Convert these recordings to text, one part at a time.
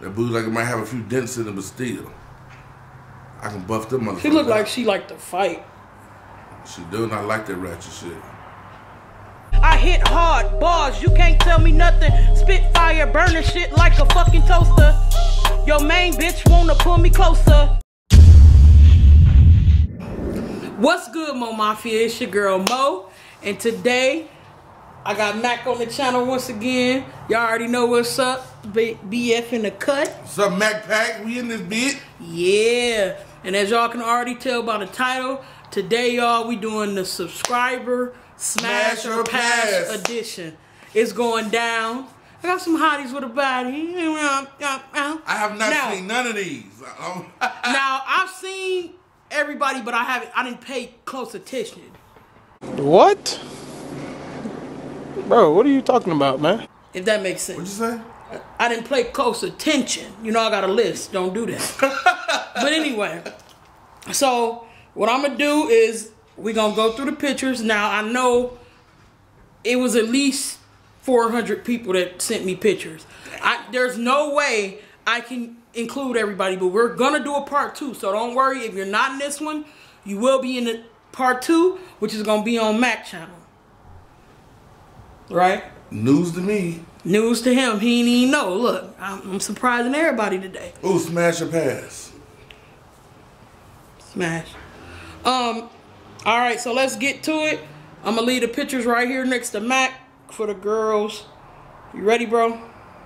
That booty like it might have a few dents in it, but still. I can buff them motherfuckers. She look like she like to fight. She do not like that ratchet shit. I hit hard, bars, you can't tell me nothing. Spit fire, burning shit like a fucking toaster. Your main bitch wanna pull me closer. What's good, Moe Mafia? It's your girl Moe, and today I got Mac on the channel once again. Y'all already know what's up. B- BF in the cut. What's up, Mac Pack? We in this bit. Yeah, and as y'all can already tell by the title, today y'all we doing the subscriber smash, Smash or or pass, pass. edition. It's going down. I got some hotties with a body. I have not now, seen none of these. Now I've seen everybody, but I haven't. I didn't pay close attention. What? Bro, what are you talking about, man? If that makes sense. What'd you say? I didn't play close attention. You know I got a list. Don't do that. but anyway, so what I'm gonna do is we gonna go through the pictures. Now I know it was at least 400 people that sent me pictures. I, there's no way I can include everybody, but we're gonna do a part two. So don't worry if you're not in this one, you will be in the part two, which is gonna be on Mac channel. Right? News to me. News to him, he didn't even know. Look, I'm, I'm surprising everybody today. Ooh, smash or pass. Smash. Um, all right, so let's get to it. I'm gonna leave the pictures right here next to Mac for the girls. You ready, bro?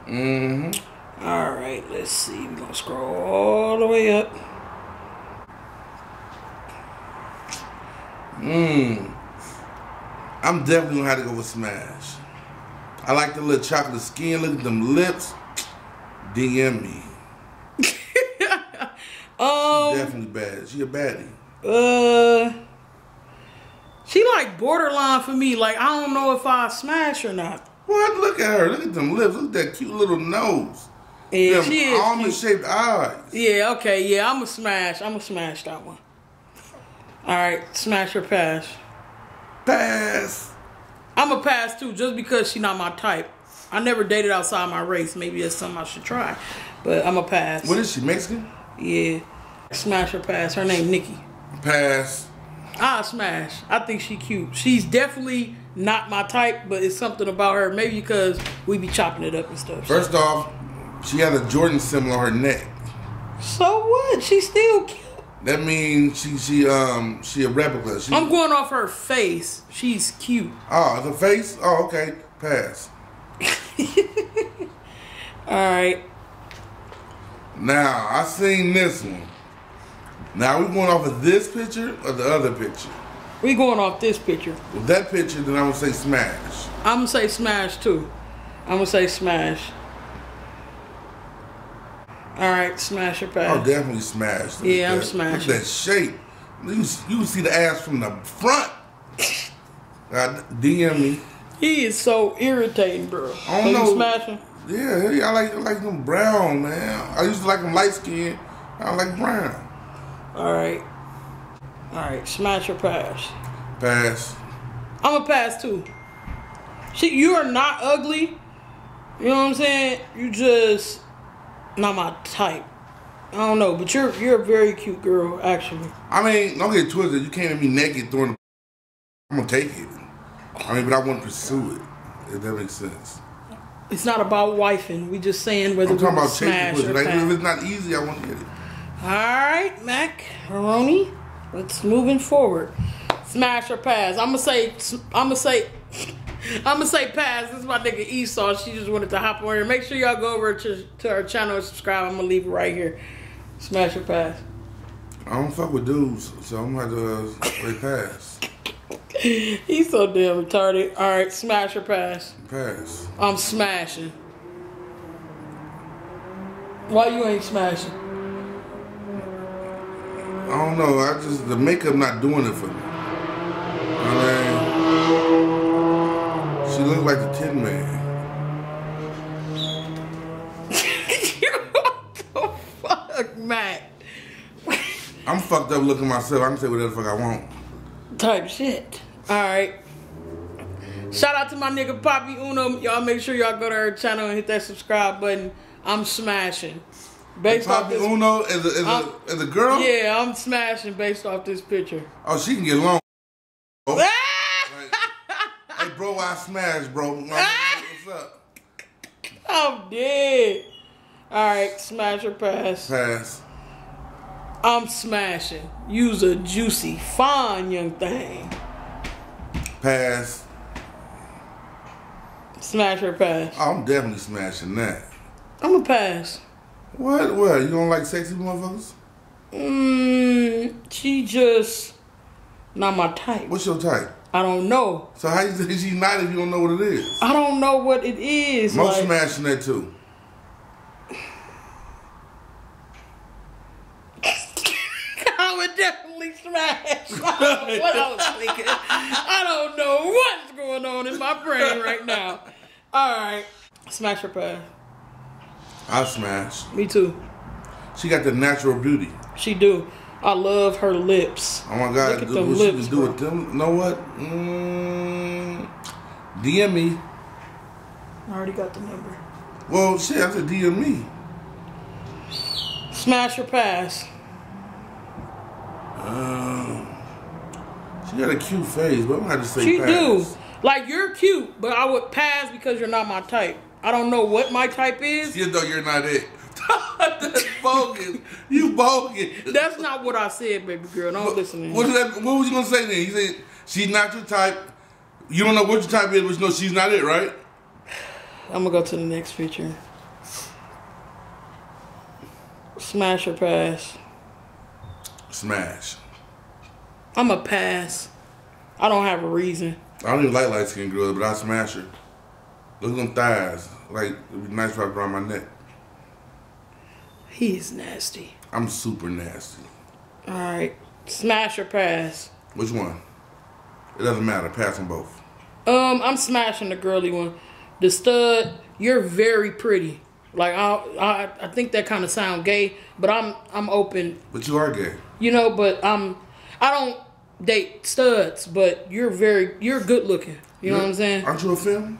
Mm-hmm. All right, let's see. We're gonna scroll all the way up. Mmm. I'm definitely gonna have to go with smash. I like the little chocolate skin. Look at them lips. DM me. Um, Definitely bad. She a baddie. uh, she like borderline for me. Like I don't know if I smash or not. What? Look at her. Look at them lips. Look at that cute little nose. Yeah, them she is. almond shaped eyes. Yeah, okay, yeah, I'm a smash. I'm a smash that one. All right, smash or pass. Pass. I'm a pass too, just because she not my type. I never dated outside my race. Maybe that's something I should try, but I'm a pass. What is she? Mexican? Yeah, smash her pass. Her name Nikki. Pass. Ah, smash. I think she cute. She's definitely not my type, but it's something about her. Maybe because we be chopping it up and stuff. First off, she has a Jordan symbol on her neck. So what? She's still cute. That means she she um she a replica. She, I'm going off her face. She's cute. oh the face. Oh okay. Pass. All right. Now I seen this one. Now we going off of this picture or the other picture? We going off this picture. With that picture, then I'm gonna say smash. I'm gonna say smash too. I'm gonna say smash. All right, smash or pass. Oh, definitely smash. Look Yeah, I'm that. smashing. Look at that shape. You, you can see the ass from the front. God, DM me. He is so irritating, bro. I don't so know. Smashing? Yeah, yeah, I like I like them brown, man. I used to like them light skin. I like brown. All right. All right, smash or pass. Pass. I'm a pass too. She, you are not ugly. You know what I'm saying? You just not my type. I don't know, but you're you're a very cute girl, actually. I mean, don't get twisted. You can't have me naked throwing. The, I'm gonna take it. I mean, but I want to pursue it. If that makes sense. It's not about wifing. We just saying whether I'm talking about chasing smash pussy. or Like, if it's not easy, I want to get it. All right, Mac, Aroni, let's moving forward. Smash or pass? I'm gonna say. I'm gonna say. I'm gonna say pass. This is my nigga Esau. She just wanted to hop on here. Make sure y'all go over to to our channel and subscribe. I'm gonna leave it right here. Smash or pass? I don't fuck with dudes, so I'm gonna have to uh, say pass. He's so damn retarded. All right, smash or pass? Pass. I'm smashing. Why you ain't smashing? I don't know. I just the makeup not doing it for me. She look like the Tin Man. what the fuck, Mac? I'm fucked up looking myself. I can say whatever the fuck I want. type shit. All right. Shout out to my nigga Poppy Uno. Y'all make sure y'all go to her channel and hit that subscribe button. I'm smashing. Based off Poppy this, Uno as a, as, a, as a girl? yeah, I'm smashing based off this picture. Oh, she can get along. Oh, Ah! like, hey, bro, I smashed, bro. Ah! What's up? I'm dead. All right, smash or pass. Pass. I'm smashing. Use a juicy, fine young thing. Pass. Smash or pass. I'm definitely smashing that. I'm a pass. What? What? You don't like sexy motherfuckers? Mmm, she just not my type. What's your type? I don't know. So how you say she's not if you don't know what it is? I don't know what it is. Most like- smashing that too. I would definitely smash. I don't know what I was thinking. I don't know what's going on in my brain right now. All right, smash or pass. I smash. Me too. She got the natural beauty. She do. I love her lips. Oh my God! Look at do, them what lips, she can do bro. with them? You know what? Mm, DM me. I already got the number. Well, shit, I said DM me. Smash or pass. Um, she got a cute face, but I'm gonna have to say She pass. do. Like you're cute, but I would pass because you're not my type. I don't know what my type is. Even though you're not it. Bogus. You bogus. That's not what I said, baby girl. Don't listen to. What, that, what was you gonna say then? You said she's not your type. You don't know what your type is, but you know she's not it, right? I'm gonna go to the next picture. Smash or pass. Smash. I'm a pass. I don't have a reason. I don't even like light skinned girls, but I smash her. Look at them thighs. Like it'd be nice wrapped around my neck. He's nasty. I'm super nasty. All right, smash or pass. Which one? It doesn't matter. Pass them both. Um, I'm smashing the girly one. The stud, you're very pretty. Like I, I, I think that kind of sound gay, but I'm, I'm open. But you are gay. You know, but I'm, I don't date studs, but you're very, you're good looking. You know what I'm saying? Aren't you a film?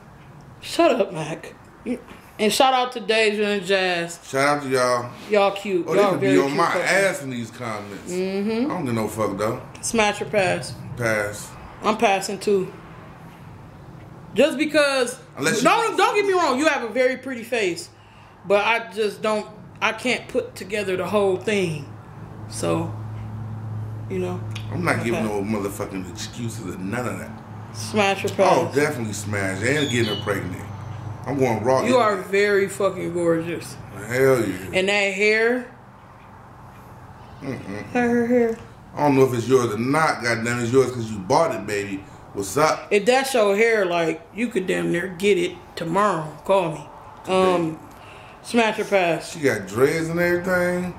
Shut up, Mac. You- And shout out to Deja and Jazz. Shout out to y'all. Y'all cute. Oh, Y'all they could very be on cute my couple. ass in these comments. Mm-hmm. I don't give no fuck though. Smash or pass. Pass. I'm passing too. Just because Unless you- don't don't get me wrong, you have a very pretty face, but I just don't I can't put together the whole thing. So, you know, I'm not giving no motherfucking excuses or none of that. smash or pass. Oh, definitely smash. And getting her pregnant. I'm going raw. you are very fucking gorgeous, Hell yeah. and that hair. Her, her hair. I don't know if it's yours or not. Goddamn, it's yours because you bought it, baby. What's up? If that's your hair, like you could damn near get it tomorrow. Call me. Um, smash your pass. She got dreads and everything.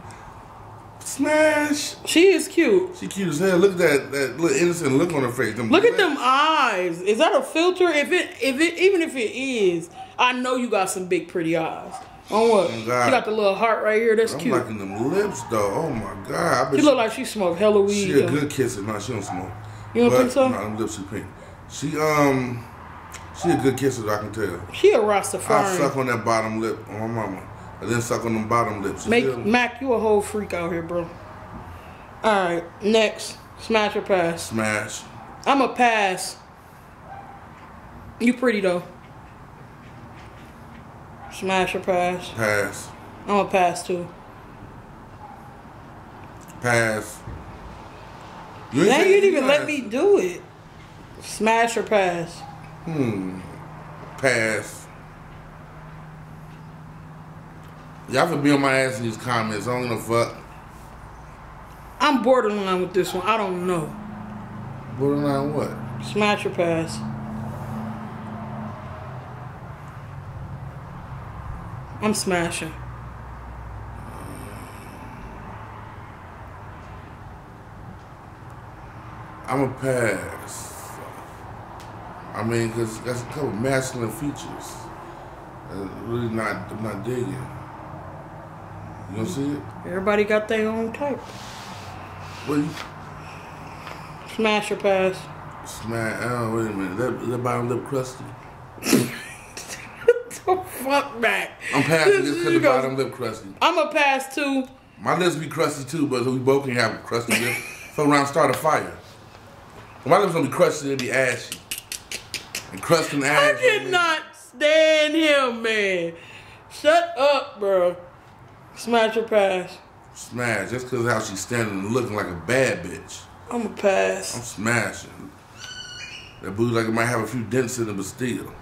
Smash. She is cute. She cute as hell. Look at that that little innocent look on her face. Them Look at them eyes. Is that a filter? If it, if it, even if it is, I know you got some big pretty eyes. On what? Oh, She got the little heart right here. That's I'm cute. liking them lips though. Oh my god. I bet She look like she smoked hella weed. she a though. good kisser. No, she don't smoke. You don't But, think so? No, them lips are pink. She um she a good kisser. I can tell. She a I suck Rastafarian. on that bottom lip on my mama, and then suck on them bottom lips. You Make feel? Mac, you a whole freak out here, bro. All right, next, smash or pass. Smash. I'm a pass. You pretty though. Smash or pass. Pass. I'm a pass too. Pass. You Now you didn't even let me do it. Smash or pass. Hmm. Pass. Y'all can be on my ass in these comments. I don't give a fuck. I'm borderline with this one. I don't know. Borderline what? Smash or pass. I'm smashing. I'm a pass. I mean, cause that's a couple masculine features. Uh, really not, I'm not digging. You don't see it? Everybody got their own type. You Smash or pass. smash. Oh, wait a minute. That, that bottom lip crusty. What the fuck Mac. I'm passing this because the go- bottom lip crusty. I'm a pass too. My lips be crusty too, but we both can have a crusty lips. So around start a fire. My lips gonna be crusty, they be ashy. And crusty and ashy. I cannot stand him, man. Shut up, bro. Smash or pass. Smash, just because how she's standing and looking like a bad bitch. I'm a pass. I'm smashing. That booty like it might have a few dents in it, but still.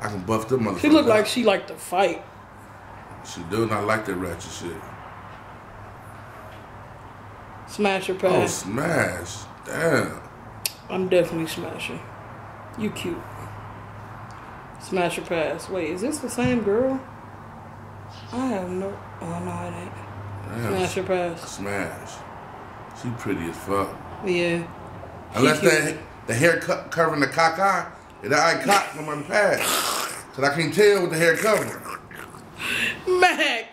I can buff them motherfuckers. She look like she like to fight. She do not like that ratchet shit. Smash or Oh, pass. smash. Damn. I'm definitely smashing. You cute. Smash or pass. Wait, is this the same girl? I have no. Oh no, it ain't. Damn. Smash or pass. Smash. She pretty as fuck. Yeah. Unless that the hair co- covering the cock eye, and the eye cock on the pad. Cause I can't tell what the hair covering. Mac,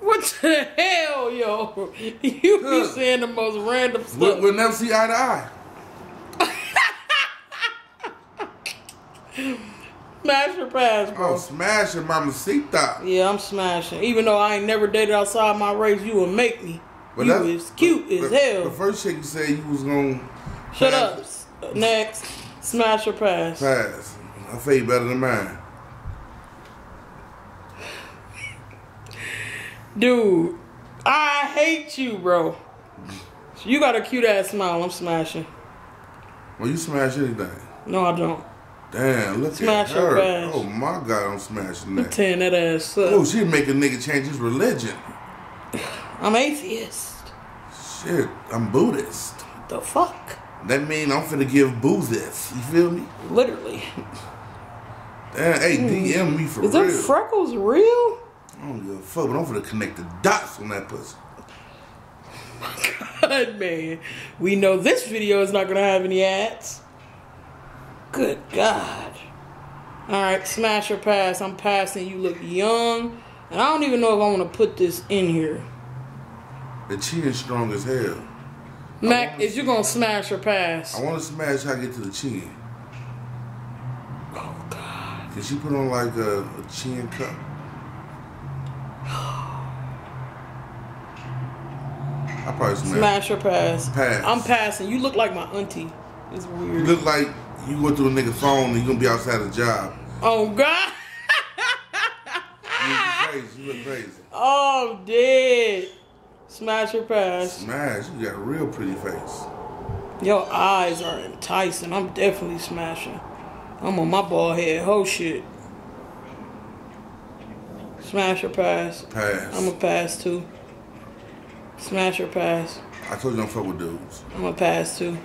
what the hell, yo? You be saying the most random We'll, stuff. we'll never see eye to eye. Smash your pass, bro. Oh, smashing mamacita. Yeah, I'm smashing. Even though I ain't never dated outside my race, you would make me. you is cute as the, hell. The first chick you said you was gonna Shut pass- up. Next, smash your pass. Pass. I feel better than mine. Dude, I hate you, bro. You got a cute ass smile. I'm smashing. Well, you smash anything. No, I don't. Damn, look Smash at her her. Oh my god, I'm smashing that. Tearing that ass up. Oh, she'd make a nigga change his religion. I'm atheist. Shit, I'm Buddhist. The fuck? That mean I'm finna give boo this. You feel me? Literally. Damn, hey, DM me for Hmm. Is real. them freckles real? I don't give a fuck, but I'm finna connect the dots on that pussy. God, man. We know this video is not gonna have any ads. Good God. Alright, smash or pass. I'm passing. You look young. And I don't even know if I want to put this in here. The chin is strong as hell. Mac, is you gonna smash or pass? I wanna smash how I get to the chin. Oh God. Can she put on like a, a chin cup? I probably smash. Smash or pass? Pass. I'm passing. You look like my auntie. It's weird. You look like you go through a nigga phone and you gonna be outside of the job. oh God. You look crazy. You look crazy. Oh, I'm dead. Smash or pass? Smash. You got a real pretty face. Your eyes are enticing. I'm definitely smashing. I'm on my ball head. Whole shit. Smash or pass? Pass. I'm a pass too. Smash or pass? I told you don't fuck with dudes. I'm a pass too.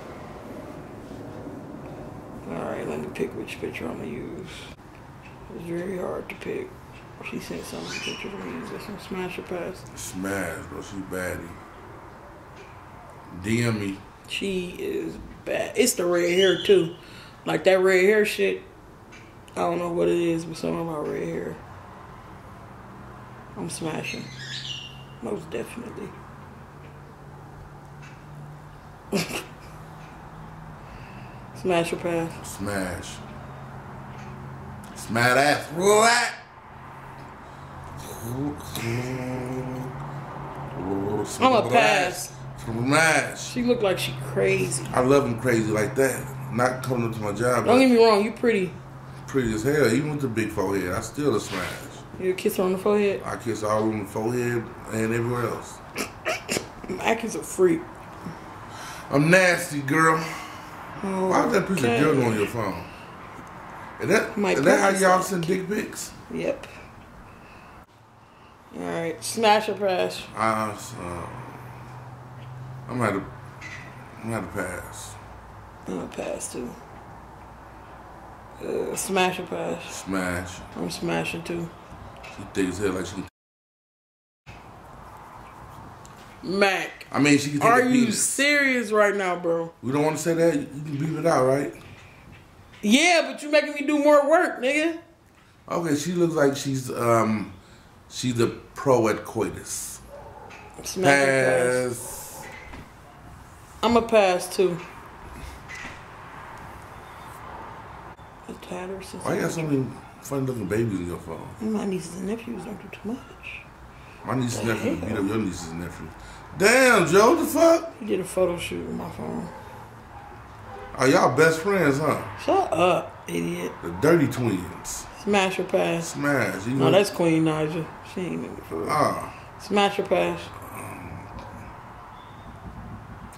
Pick which picture I'm gonna use. It's very hard to pick. She sent some pictures I'm gonna use this one. Smash or pass? Smash, bro. She baddie. DM me. She is bad. It's the red hair too. Like that red hair shit. I don't know what it is, but something about red hair. I'm smashing. Most definitely. Smash or pass? Smash. Smash ass. What? I'm a pass. Smash. She look like she crazy. I love them crazy like that. Not coming up to my job. Don't get me wrong, you pretty. pretty as hell. Even with the big forehead, I still a smash. You kiss her on the forehead. I kiss all on the forehead and everywhere else. Mac is a freak. I'm nasty, girl. Oh, Why is that piece okay. of dirt on your phone? Is that, My is that how y'all send dick pics? Yep. All right, smash or pass? Uh, so, I'm gonna have to, I'm gonna have to pass. I'm gonna pass too. Uh, smash or pass? Smash. I'm smashing too. She thick as hell, like she can. Mac, I mean, she can take are you serious right now, bro? We don't want to say that. You can beat it out, right? Yeah, but you're making me do more work, nigga. Okay, she looks like she's um, she's a pro at coitus. Pass? I'm a pass too. A tatter since Why you got so many funny looking babies in your phone. My nieces and nephews don't do too much. My niece and The nephew beat up your nieces nephew. Damn, Joe, the fuck? I did a photo shoot with my phone. Are y'all best friends, huh? Shut up, idiot. The dirty twins. Smash or pass. Smash. You No, know? that's Queen Naja. She ain't in it for real. Ah, Smash or pass.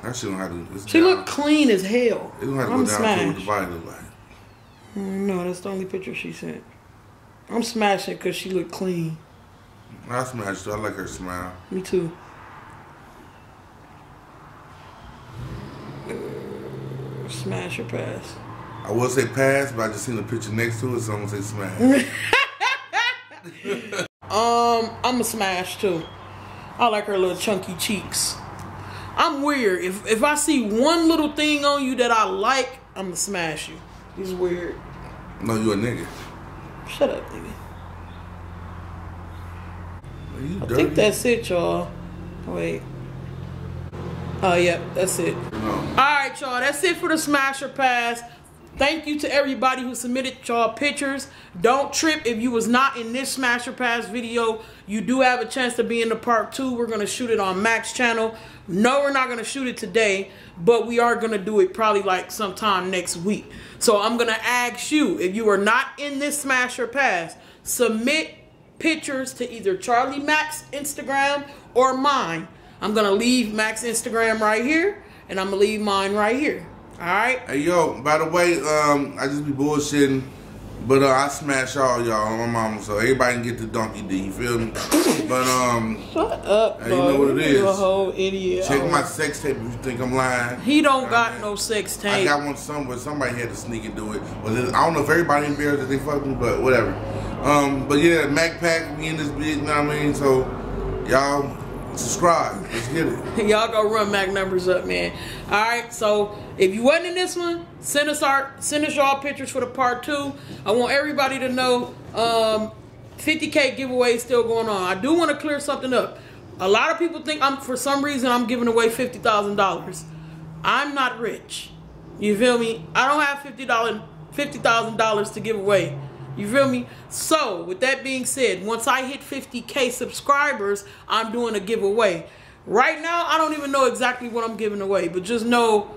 that shit don't have to. It's She down. look clean as hell. It don't have to I'm go down to what the body look like. No, that's the only picture she sent. I'm smashing because she looked clean. I smashed her. I like her smile. Me too. Uh, Smash or pass. I will say pass, but I just seen the picture next to it, so I'm gonna say smash. Um, I'm a smash too. I like her little chunky cheeks. I'm weird. If if I see one little thing on you that I like, I'm gonna smash you. He's weird. no, you a nigga. Shut up, nigga. You I dirty. think that's it, y'all. Wait. Oh, yeah, that's it. No. All right, y'all. That's it for the Smasher Pass. Thank you to everybody who submitted y'all pictures. Don't trip if you was not in this Smasher Pass video. You do have a chance to be in the part two. We're gonna shoot it on Mac's channel. No, we're not gonna shoot it today, but we are gonna do it probably like sometime next week. So I'm gonna ask you if you are not in this Smasher Pass, submit pictures to either Charlie Mac's Instagram or mine. I'm gonna leave Mac's Instagram right here, and I'm gonna leave mine right here. All right. Hey yo, by the way, um, I just be bullshitting, but uh, I smash all y'all on my mama, so everybody can get the donkey D. You feel me? But um, Shut up, Hey, you know what it You a whole idiot. check my sex tape if you think I'm lying. He don't Know got no sex I got one somewhere. Somebody had to sneak and do it. But I don't know if everybody embarrassed that they fucked me, but whatever. Um, but yeah, Mac Pack, we in this bitch, you know what I mean? So y'all subscribe. Let's get it. Y'all go run Mac numbers up, man. All right. So if you wasn't in this one, send us our send us y'all pictures for the part two. I want everybody to know um, 50k giveaway is still going on. I do want to clear something up. A lot of people think I'm for some reason I'm giving away fifty thousand dollars. I'm not rich. You feel me? I don't have fifty dollars fifty thousand dollars to give away. You feel me? So with that being said, once I hit 50k subscribers, I'm doing a giveaway. Right now, I don't even know exactly what I'm giving away, but just know,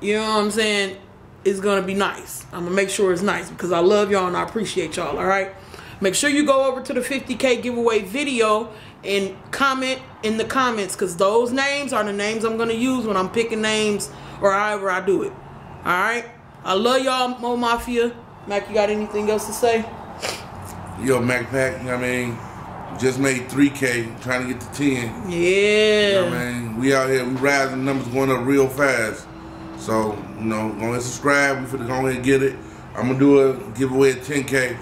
you know what I'm saying, it's gonna be nice. I'm gonna make sure it's nice because I love y'all and I appreciate y'all, alright? Make sure you go over to the 50k giveaway video and comment in the comments because those names are the names I'm gonna use when I'm picking names or however I do it. Alright? I love y'all, Moe Mafia. Mac, you got anything else to say? Yo, Mac Pack, you know what I mean? Just made 3K, trying to get to 10. You know Yeah. what I mean? We out here, we rising numbers going up real fast. So, you know, go ahead and subscribe. We finna go ahead and get it. I'm gonna do a giveaway at 10K. You know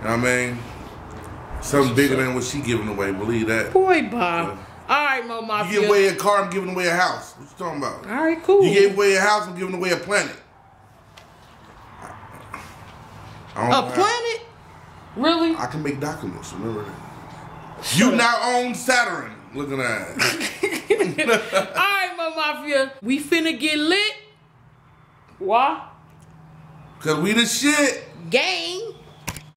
what I mean? Something bigger than what she giving away, believe that. Boy, bye. All right, Moe You Mafia. give away a car, I'm giving away a house. What you talking about? All right, cool. You gave away a house, I'm giving away a planet. I don't know a planet? Really? I can make documents, remember that. You now own Saturn. Looking at it. All right, my Mafia. We finna get lit. Why? Cause we the shit. Gang.